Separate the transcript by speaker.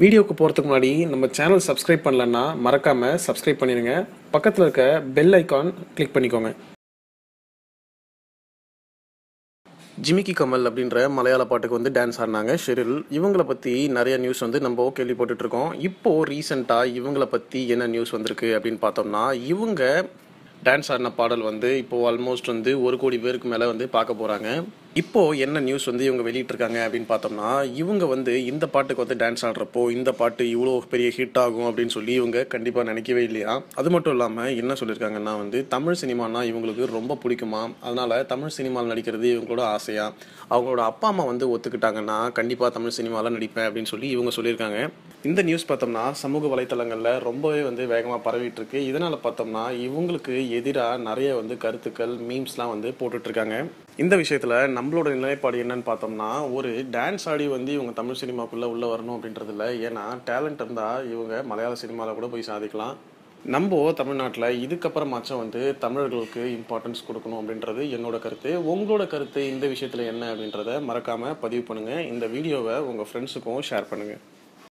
Speaker 1: வீடியோக்கு போகிறதுக்கு முன்னாடி நம்ம சேனல் சப்ஸ்கிரைப் பண்ணலன்னா மறக்காமல் சப்ஸ்கிரைப் பண்ணிடுங்க பக்கத்தில் இருக்க பெல் ஐக்கான் கிளிக் பண்ணிக்கோங்க. ஜிமிக்கி கமல் அப்படின்ற மலையாள பாட்டுக்கு வந்து டான்ஸ் ஆடினாங்க. ஷெரில் இவங்கள பற்றி நிறைய நியூஸ் வந்து நம்ம கேள்விப்பட்டுட்ருக்கோம் இப்போது ரீசெண்டாக இவங்கள பற்றி என்ன நியூஸ் வந்திருக்கு அப்படின்னு பார்த்தோம்னா இவங்க டான்ஸ் ஆடின பாடல் வந்து இப்போது ஆல்மோஸ்ட் வந்து ஒரு கோடி பேருக்கு மேலே வந்து பார்க்க போகிறாங்க இப்போது என்ன நியூஸ் வந்து இவங்க வெளியிட்டிருக்காங்க அப்படின்னு பார்த்தோம்னா இவங்க வந்து இந்த பாட்டுக்கு வந்து டான்ஸ் ஆடுறப்போ இந்த பாட்டு இவ்வளோ பெரிய ஹிட் ஆகும் அப்படின்னு சொல்லி இவங்க கண்டிப்பாக நினைக்கவே இல்லையா? அது மட்டும் இல்லாமல் என்ன சொல்லியிருக்காங்கன்னா வந்து தமிழ் சினிமானா இவங்களுக்கு ரொம்ப பிடிக்குமா? அதனால் தமிழ் சினிமாவில் நடிக்கிறது இவங்களோட ஆசையா? அவங்களோட அப்பா அம்மா வந்து ஒத்துக்கிட்டாங்கன்னா கண்டிப்பாக தமிழ் சினிமாவில் நடிப்பேன் அப்படின்னு சொல்லி இவங்க சொல்லியிருக்காங்க. இந்த நியூஸ் பார்த்தோம்னா சமூக வலைத்தளங்களில் ரொம்பவே வந்து வேகமாக பரவிட்டு இருக்கு இதனால் பார்த்தோம்னா இவங்களுக்கு எதிராக நிறைய வந்து கருத்துக்கள் மீம்ஸ்லாம் வந்து போட்டுட்ருக்காங்க இந்த விஷயத்தில் நம்மளோட நிலைப்பாடு என்னன்னு பார்த்தோம்னா ஒரு டான்ஸ் ஆடி வந்து இவங்க தமிழ் சினிமாக்குள்ளே உள்ளே வரணும் அப்படின்றது இல்லை. ஏன்னா டேலண்ட் இருந்தால் இவங்க மலையாள சினிமாவில் கூட போய் சாதிக்கலாம். நம்ம தமிழ்நாட்டில் இதுக்கப்புறமாச்சும் வந்து தமிழர்களுக்கு இம்பார்ட்டன்ஸ் கொடுக்கணும் அப்படின்றது என்னோட கருத்து. உங்களோட கருத்து இந்த விஷயத்தில் என்ன அப்படின்றத மறக்காமல் பதிவு பண்ணுங்கள் இந்த வீடியோவை உங்கள் ஃப்ரெண்ட்ஸுக்கும் ஷேர் பண்ணுங்கள்